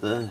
对。